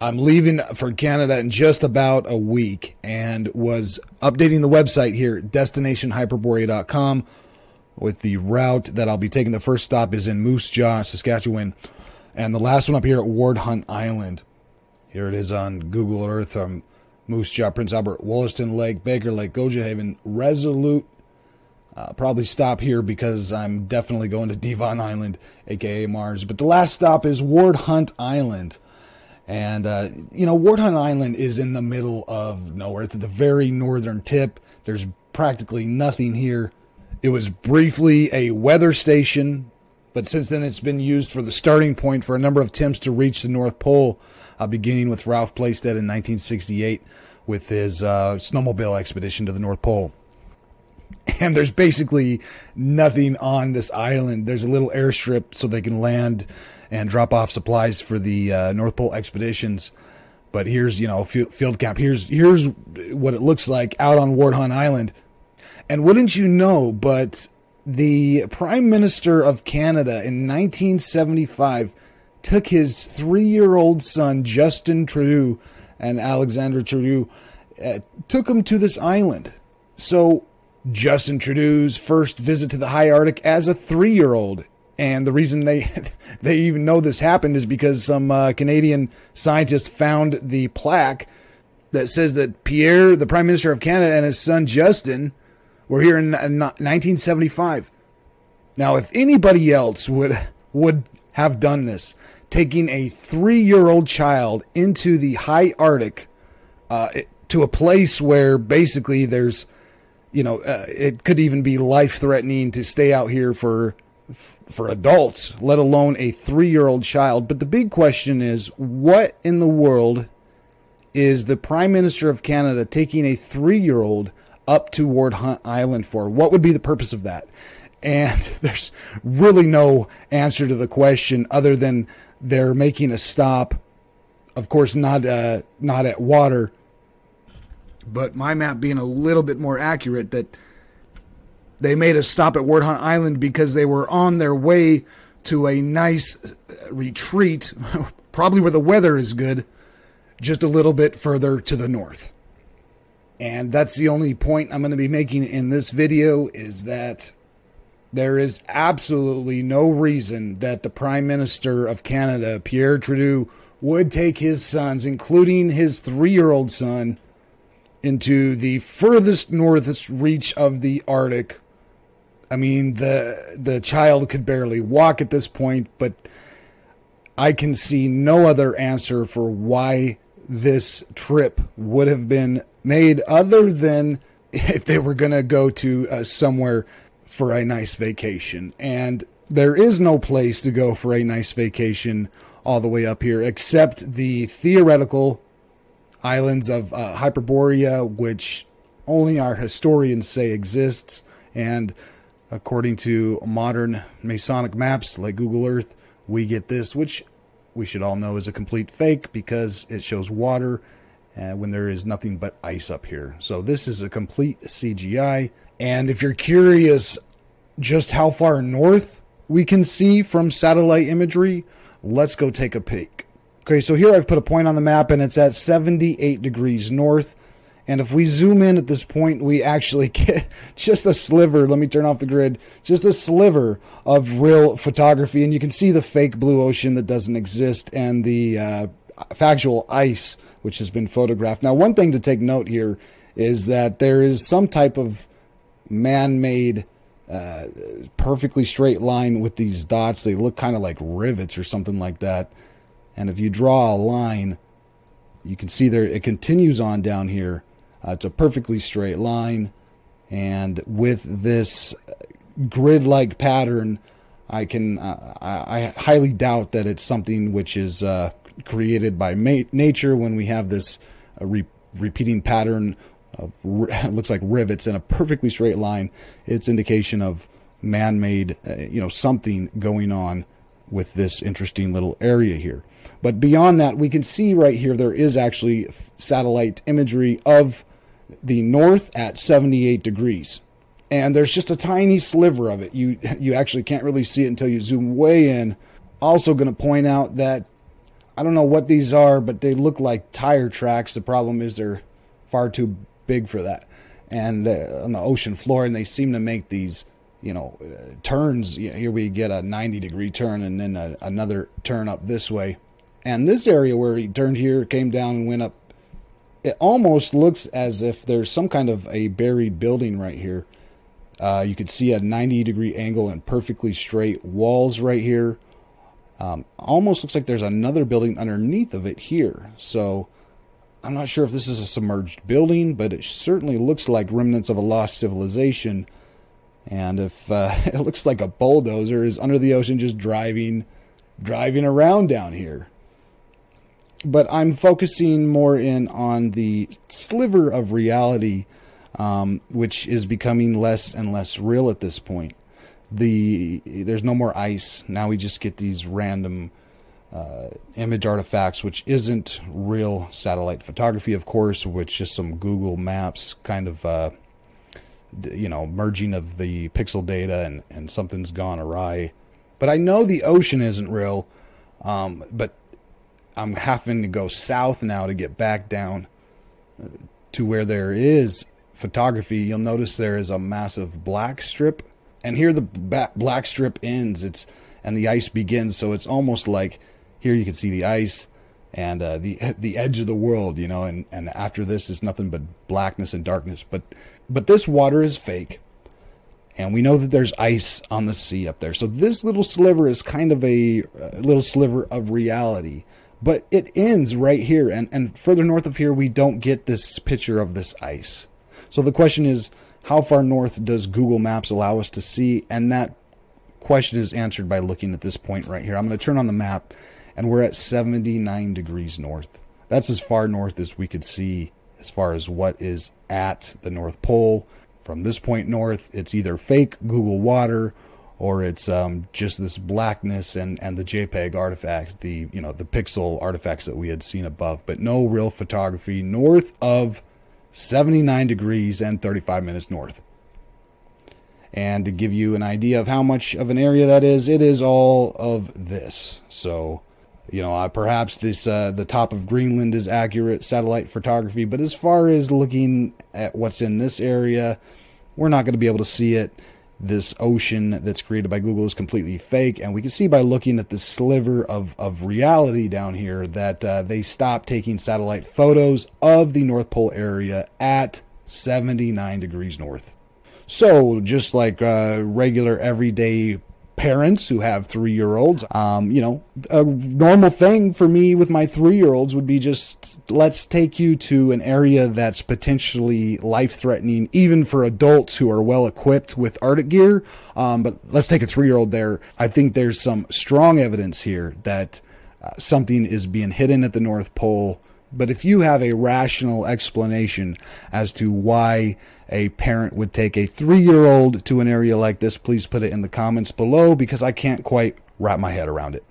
I'm leaving for Canada in just about a week and was updating the website here, destinationhyperborea.com, with the route that I'll be taking. The first stop is in Moose Jaw, Saskatchewan, and the last one up here at Ward Hunt Island. Here it is on Google Earth from Moose Jaw, Prince Albert, Wollaston Lake, Baker Lake, Gjoa Haven, Resolute. Uh, probably stop here because I'm definitely going to Devon Island, aka Mars. But the last stop is Ward Hunt Island. And, uh, you know, Ward Hunt Island is in the middle of nowhere. It's at the very northern tip. There's practically nothing here. It was briefly a weather station, but since then it's been used for the starting point for a number of attempts to reach the North Pole, uh, beginning with Ralph Plaisted in 1968 with his uh, snowmobile expedition to the North Pole. And there's basically nothing on this island. There's a little airstrip so they can land and drop off supplies for the uh, North Pole expeditions. But here's, you know, field camp. Here's here's what it looks like out on Ward Hunt Island. And wouldn't you know, but the Prime Minister of Canada in 1975 took his three-year-old son Justin Trudeau and Alexander Trudeau uh, took him to this island. So Justin Trudeau's first visit to the high Arctic as a three-year-old and the reason they they even know this happened is because some uh, Canadian scientist found the plaque that says that Pierre, the Prime Minister of Canada, and his son Justin were here in 1975. Now, if anybody else would would have done this, taking a three-year-old child into the high Arctic uh, to a place where basically there's, you know, uh, it could even be life-threatening to stay out here for for adults, let alone a three year old child. But the big question is what in the world is the Prime Minister of Canada taking a three year old up to Ward Hunt Island for? What would be the purpose of that? And there's really no answer to the question other than they're making a stop. Of course, not uh, not at water, but my map being a little bit more accurate that they made a stop at Ward Hunt Island because they were on their way to a nice uh, retreat, probably where the weather is good, just a little bit further to the north. And that's the only point I'm going to be making in this video is that there is absolutely no reason that the Prime Minister of Canada, Pierre Trudeau, would take his sons, including his three year old son, into the furthest northest reach of the Arctic I mean, the the child could barely walk at this point, but I can see no other answer for why this trip would have been made other than if they were going to go to uh, somewhere for a nice vacation. And there is no place to go for a nice vacation all the way up here except the theoretical islands of uh, Hyperborea, which only our historians say exists. And according to modern Masonic maps like Google Earth, we get this, which we should all know is a complete fake because it shows water uh, when there is nothing but ice up here. So this is a complete CGI. And if you're curious just how far north we can see from satellite imagery, let's go take a peek. Okay, so here I've put a point on the map and it's at 78 degrees north. And if we zoom in at this point, we actually get just a sliver. Let me turn off the grid. Just a sliver of real photography. And you can see the fake blue ocean that doesn't exist and the uh, factual ice, which has been photographed. Now, one thing to take note here is that there is some type of man made. Uh, perfectly straight line with these dots. They look kind of like rivets or something like that. And if you draw a line, you can see there it continues on down here uh, it's a perfectly straight line. And with this grid like pattern, I can uh, I, I, highly doubt that it's something which is uh, created by nature when we have this uh, re- repeating pattern of looks like rivets in a perfectly straight line. It's indication of man-made, uh, you know, something going on with this interesting little area here. But beyond that, we can see right here there is actually satellite imagery of the north at 78 degrees. And there's just a tiny sliver of it. You you actually can't really see it until you zoom way in. Also going to point out that I don't know what these are, but they look like tire tracks. The problem is they're far too big for that. And uh, on the ocean floor, and they seem to make these, you know, uh, turns. Here we get a 90 degree turn and then a, another turn up this way. And this area where he turned here, came down and went up, it almost looks as if there's some kind of a buried building right here. Uh, you could see a 90 degree angle and perfectly straight walls right here. Um, almost looks like there's another building underneath of it here. So I'm not sure if this is a submerged building, but it certainly looks like remnants of a lost civilization. And if uh, it looks like a bulldozer is under the ocean just driving, driving around down here. But I'm focusing more in on the sliver of reality, um, which is becoming less and less real at this point. The there's no more ice now. We just get these random uh, image artifacts, which isn't real satellite photography, of course, which just some Google Maps kind of, uh, you know, merging of the pixel data and, and something's gone awry. But I know the ocean isn't real, um, but I'm having to go south now to get back down uh, to where there is photography. You'll notice there is a massive black strip, and here the black strip ends. It's and the ice begins, so it's almost like here you can see the ice and uh, the the edge of the world, you know, and, and after this is nothing but blackness and darkness. But but this water is fake, and we know that there's ice on the sea up there. So this little sliver is kind of a, a little sliver of reality, but it ends right here, and and further north of here we don't get this picture of this ice. So the question is, how far north does Google Maps allow us to see? And that question is answered by looking at this point right here. I'm going to turn on the map and we're at 79 degrees north. That's as far north as we could see as far as what is at the North Pole. From this point north, it's either fake Google water or it's um, just this blackness and, and the JPEG artifacts, the you know the pixel artifacts that we had seen above, but no real photography north of 79 degrees and 35 minutes north. And to give you an idea of how much of an area that is, it is all of this. So you know, uh, perhaps this uh, the top of Greenland is accurate satellite photography, but as far as looking at what's in this area, we're not going to be able to see it. This ocean that's created by Google is completely fake, and we can see by looking at the sliver of, of reality down here that uh, they stopped taking satellite photos of the North Pole area at 79 degrees north. So, just like uh, regular everyday parents who have three year olds. Um, you know, a normal thing for me with my three year olds would be just let's take you to an area that's potentially life threatening, even for adults who are well equipped with Arctic gear. Um, but let's take a three year old there. I think there's some strong evidence here that uh, something is being hidden at the North Pole. But if you have a rational explanation as to why a parent would take a three year old to an area like this, please put it in the comments below because I can't quite wrap my head around it.